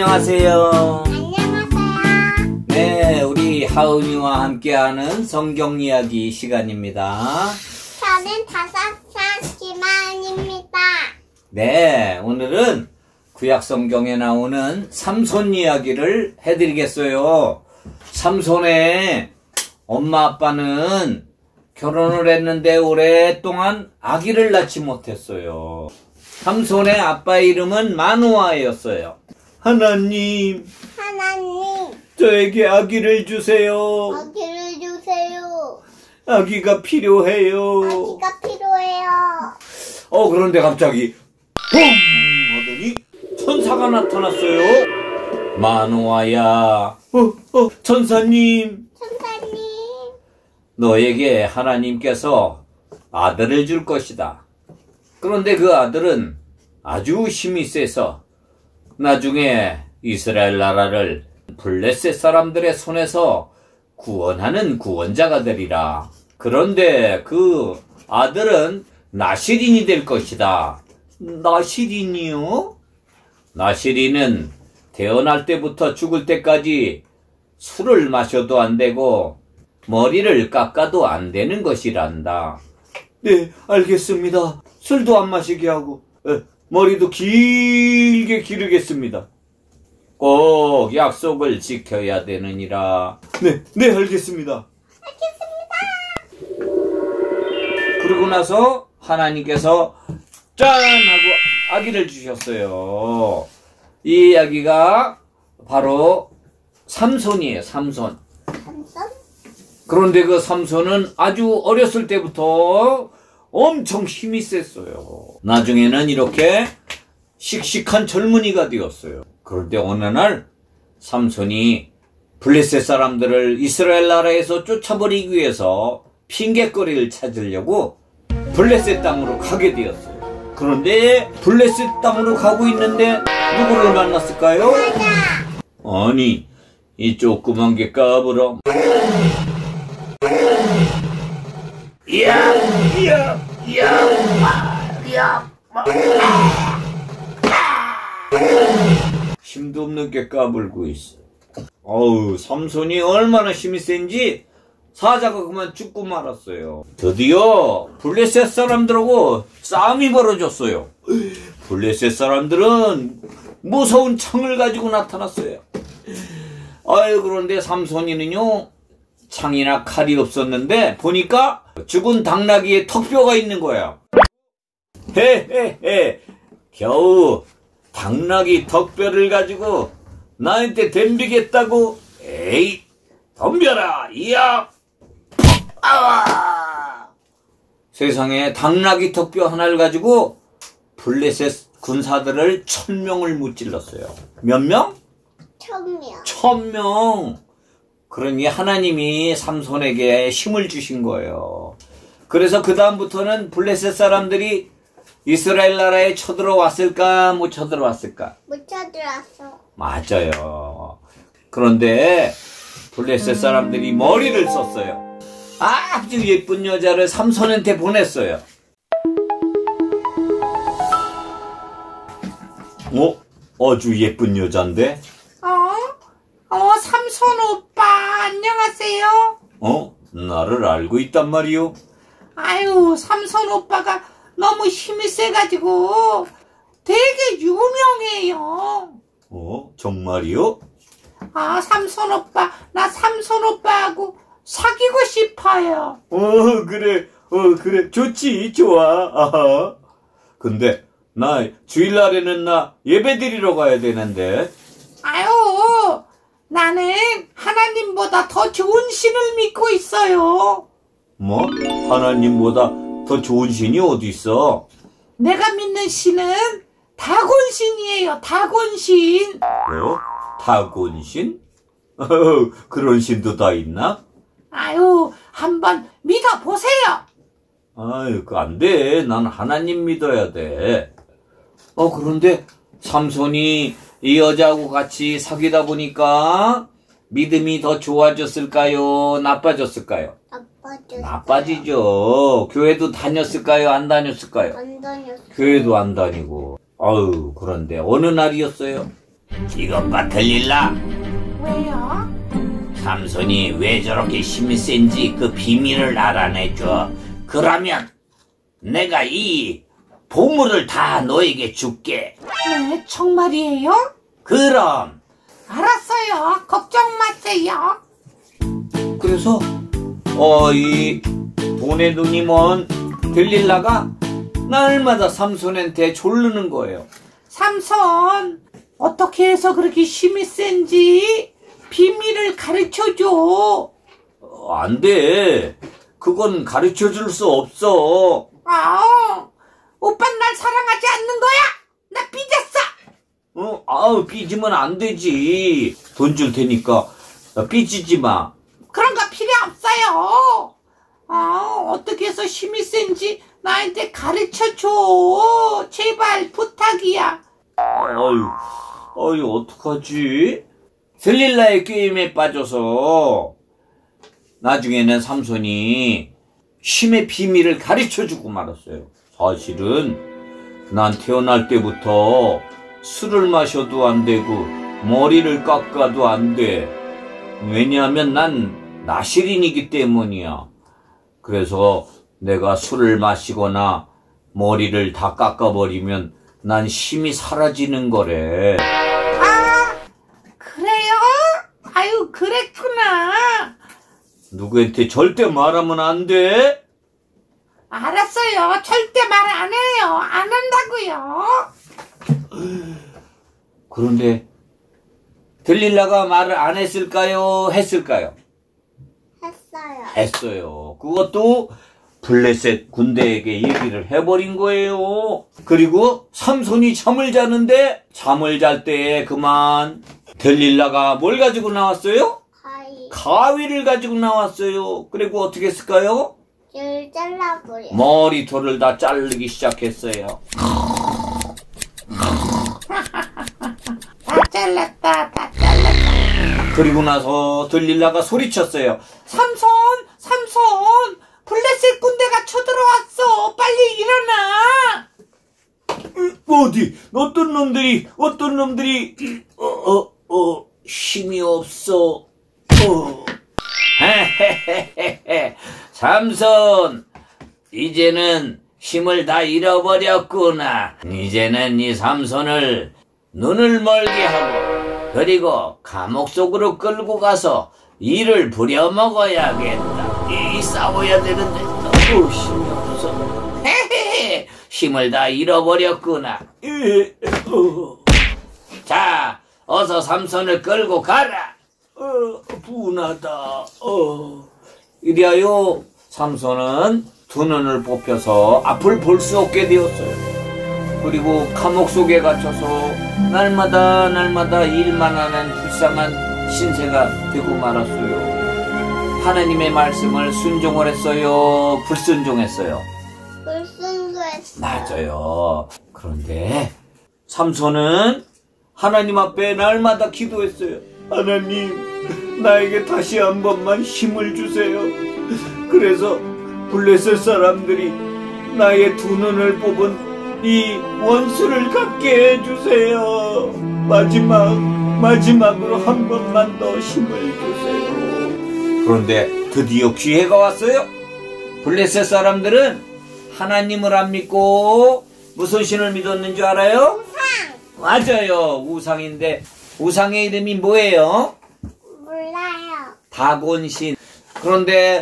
안녕하세요. 안녕하세요. 네, 우리 하은이와 함께하는 성경 이야기 시간입니다. 저는 다섯 살 김하은입니다. 네, 오늘은 구약 성경에 나오는 삼손 이야기를 해드리겠어요. 삼손의 엄마 아빠는 결혼을 했는데 오랫동안 아기를 낳지 못했어요. 삼손의 아빠 이름은 마누아였어요. 하나님, 하나님, 저에게 아기를 주세요. 아기를 주세요. 아기가 필요해요. 아기가 필요해요. 어, 그런데 갑자기 嘣! 하더니 천사가 나타났어요. 마누아야. 어, 어, 천사님. 천사님, 너에게 하나님께서 아들을 줄 것이다. 그런데 그 아들은 아주 힘이 세서 나중에 이스라엘 나라를 블레셋 사람들의 손에서 구원하는 구원자가 되리라. 그런데 그 아들은 나시린이 될 것이다. 나시린이요? 나시린은 태어날 때부터 죽을 때까지 술을 마셔도 안 되고 머리를 깎아도 안 되는 것이란다. 네, 알겠습니다. 술도 안 마시게 하고 에, 머리도 길게 기르겠습니다. 꼭 약속을 지켜야 되느니라. 네, 네, 알겠습니다. 그러고 나서 하나님께서 짠 하고 아기를 주셨어요. 이 아기가 바로 삼손이에요. 삼손. 삼손, 그런데 그 삼손은 아주 어렸을 때부터 엄청 힘이 셌어요. 나중에는 이렇게 씩씩한 젊은이가 되었어요. 그런데 어느 날 삼손이 블레셋 사람들을 이스라엘 나라에서 쫓아버리기 위해서 핑계거리를 찾으려고 블레셋 땅으로 가게 되었어요. 그런데 블레셋 땅으로 가고 있는데 누구를 만났을까요? 아니 이 조그만 게 까불어 이 야 이야 이야 이야 힘도 없는 게 까불고 있어. 어우 삼손이 얼마나 힘이 센지 사자가 그만 죽고 말았어요. 드디어 블레셋 사람들하고 싸움이 벌어졌어요. 블레셋 사람들은 무서운 창을 가지고 나타났어요. 아유 그런데 삼손이는요 창이나 칼이 없었는데 보니까 죽은 당나귀의 턱뼈가 있는 거야. 헤헤헤 겨우 당나귀 턱뼈를 가지고 나한테 덤비겠다고 에이 덤벼라 이야 아와 세상에 당나귀 턱뼈 하나를 가지고 블레셋 군사들을 천 명을 무찔렀어요. 몇 명? 천 명. 천 명. 그러니 하나님이 삼손에게 힘을 주신 거예요. 그래서 그 다음부터는 블레셋 사람들이 이스라엘 나라에 쳐들어왔을까, 못 쳐들어왔을까? 못 찾아왔어. 맞아요. 그런데 블레셋 사람들이 머리를 썼어요. 아주 예쁜 여자를 삼손한테 보냈어요. 어? 아주 예쁜 여잔데? 어? 어, 삼손 오빠, 안녕하세요. 어? 나를 알고 있단 말이오? 아유, 삼손 오빠가 너무 힘이 세가지고 되게 유명해요. 어? 정말이요? 아, 삼손 오빠, 나 삼손 오빠하고 사귀고 싶어요. 어, 그래. 어, 그래. 좋지. 좋아. 아하. 근데, 나, 주일날에는 나 예배 드리러 가야 되는데. 나는 하나님보다 더 좋은 신을 믿고 있어요. 뭐? 하나님보다 더 좋은 신이 어디 있어? 내가 믿는 신은 다곤신이에요, 다곤신. 뭐? 타곤신? 그런 신도 다 있나? 아유, 한번 믿어보세요. 아유, 그안 돼. 난 하나님 믿어야 돼. 어, 그런데 삼손이 이 여자하고 같이 사귀다 보니까 믿음이 더 좋아졌을까요? 나빠졌을까요? 나빠졌어요. 나빠지죠. 교회도 다녔을까요? 안 다녔을까요? 안 다녔어. 교회도 안 다니고. 아유, 그런데 어느 날이었어요? 이것 봐 들릴라 왜요? 삼손이 왜 저렇게 힘이 센지 그 비밀을 알아내줘 그러면 내가 이 보물을 다 너에게 줄게 네, 정말이에요? 그럼 알았어요. 걱정 마세요. 그래서 어 이 돈의 눈이 먼 들릴라가 날마다 삼손한테 졸르는 거예요 삼선, 어떻게 해서 그렇게 힘이 센지 비밀을 가르쳐줘. 어, 안 돼. 그건 가르쳐 줄 수 없어. 아, 오빠 날 사랑하지 않는 거야? 나 삐졌어. 어, 아우, 삐지면 안 되지. 돈 줄 테니까 어, 삐지지 마. 그런 거 필요 없어요. 아, 어떻게 해서 힘이 센지 나한테 가르쳐 줘. 제발 부탁이야. 어휴, 어휴, 어떡하지? 셀릴라의 게임에 빠져서 나중에는 삼손이 힘의 비밀을 가르쳐 주고 말았어요. 사실은 난 태어날 때부터 술을 마셔도 안 되고 머리를 깎아도 안 돼. 왜냐하면 난 나시린이기 때문이야. 그래서 내가 술을 마시거나 머리를 다 깎아버리면 난 힘이 사라지는 거래. 아, 그래요? 아유, 그랬구나. 누구한테 절대 말하면 안 돼. 알았어요. 절대 말 안 해요. 안 한다고요. 그런데 들릴라가 말을 안 했을까요? 했을까요? 했어요. 했어요. 그것도 블레셋 군대에게 얘기를 해버린 거예요. 그리고 삼손이 잠을 자는데 잠을 잘 때에 그만 들릴라가 뭘 가지고 나왔어요? 가위. 가위를 가지고 나왔어요. 그리고 어떻게 했을까요? 줄 잘라버려. 머리털을 다 자르기 시작했어요. 다 잘랐다. 다 잘랐다. 그리고 나서 들릴라가 소리쳤어요. 삼손, 삼손. 블레셋 군대가 쳐들어왔어. 빨리 일어나. 어디 어떤 놈들이 어떤 놈들이 어 어어 어, 힘이 없어 어. 헤헤헤헤헤 삼손 이제는 힘을 다 잃어버렸구나. 이제는 이 삼손을 눈을 멀게 하고 그리고 감옥 속으로 끌고 가서 이를 부려먹어야겠다. 이 싸워야 되는데 너무 힘이 없어. 힘을 다 잃어버렸구나. 자 어서 삼손을 끌고 가라. 어, 분하다. 어. 이리하여 삼손은 두 눈을 뽑혀서 앞을 볼 수 없게 되었어요 그리고 감옥 속에 갇혀서 날마다 날마다 일만 하는 불쌍한 신세가 되고 말았어요 하나님의 말씀을 순종을 했어요 불순종했어요 불순도했어. 맞아요. 그런데 삼손은 하나님 앞에 날마다 기도했어요. 하나님, 나에게 다시 한 번만 힘을 주세요. 그래서 블레셋 사람들이 나의 두 눈을 뽑은 이 원수를 갖게 해주세요. 마지막, 마지막으로 한 번만 더 힘을 주세요. 그런데 드디어 기회가 왔어요. 블레셋 사람들은 하나님을 안 믿고 무슨 신을 믿었는 줄 알아요? 맞아요. 우상인데 우상의 이름이 뭐예요? 다곤신. 그런데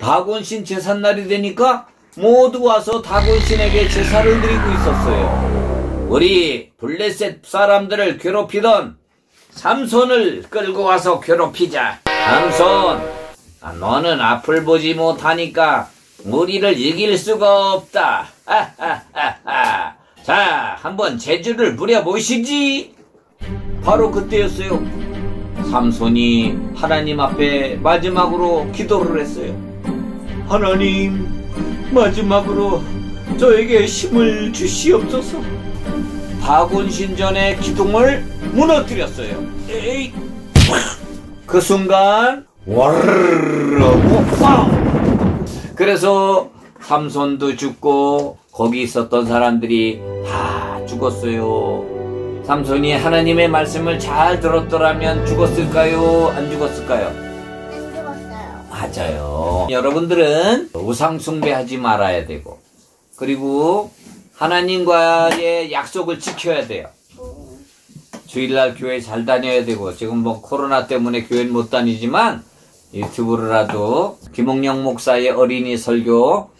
다곤신 제삿날이 되니까 모두 와서 다곤신에게 제사를 드리고 있었어요. 우리 블레셋 사람들을 괴롭히던 삼손을 끌고 와서 괴롭히자. 삼손, 아, 너는 앞을 보지 못하니까 우리를 이길 수가 없다. 하하하하. 자, 한번 재주를 부려보시지. 바로 그때였어요. 삼손이 하나님 앞에 마지막으로 기도를 했어요. 하나님, 마지막으로 저에게 힘을 주시옵소서. 다곤신전의 기둥을 무너뜨렸어요. 에이. 그 순간 와르르 하고 빵! 그래서 삼손도 죽고 거기 있었던 사람들이 다 죽었어요. 삼손이 하나님의 말씀을 잘 들었더라면 죽었을까요? 안 죽었을까요? 안 죽었어요. 맞아요. 여러분들은 우상 숭배하지 말아야 되고 그리고 하나님과의 약속을 지켜야 돼요. 주일날 교회 잘 다녀야 되고 지금 뭐 코로나 때문에 교회는 못 다니지만 유튜브로라도 김홍영 목사의 어린이 설교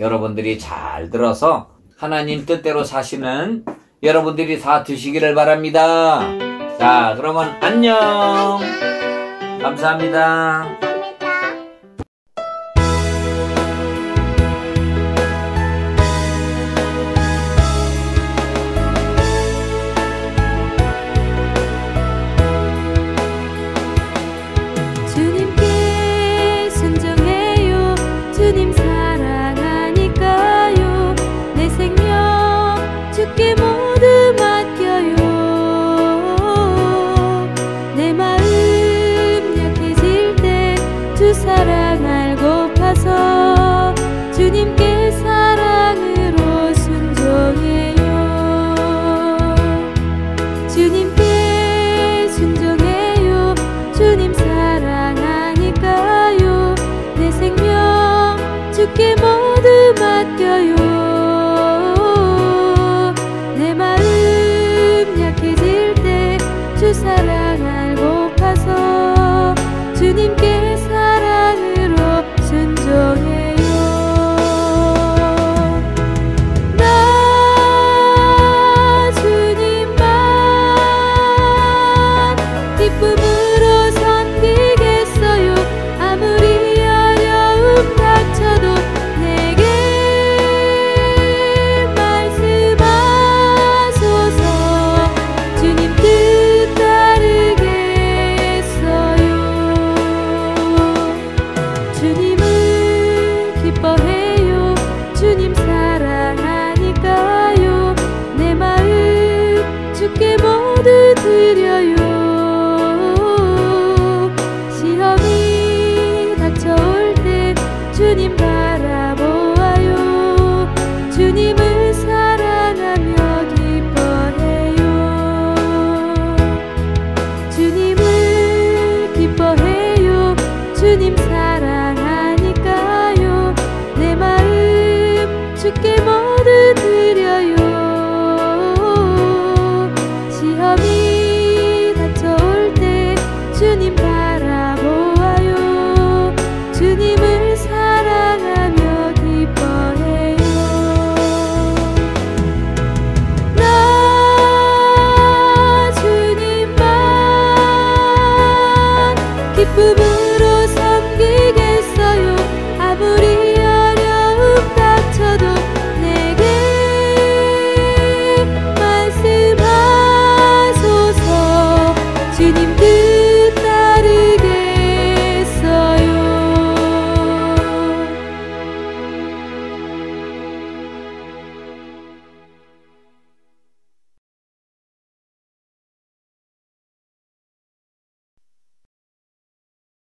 여러분들이 잘 들어서 하나님 뜻대로 사시는 여러분들이 다 되시기를 바랍니다. 자, 그러면 안녕. 감사합니다.